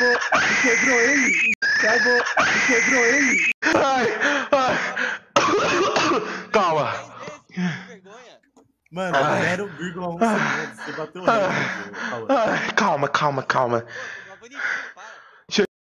cagou quebrou ele. Cagou quebrou ele. Ai, ai. Calma. Mano, 0,1 segundos. Você bateu o recorde. Calma, calma. calma. Tá tá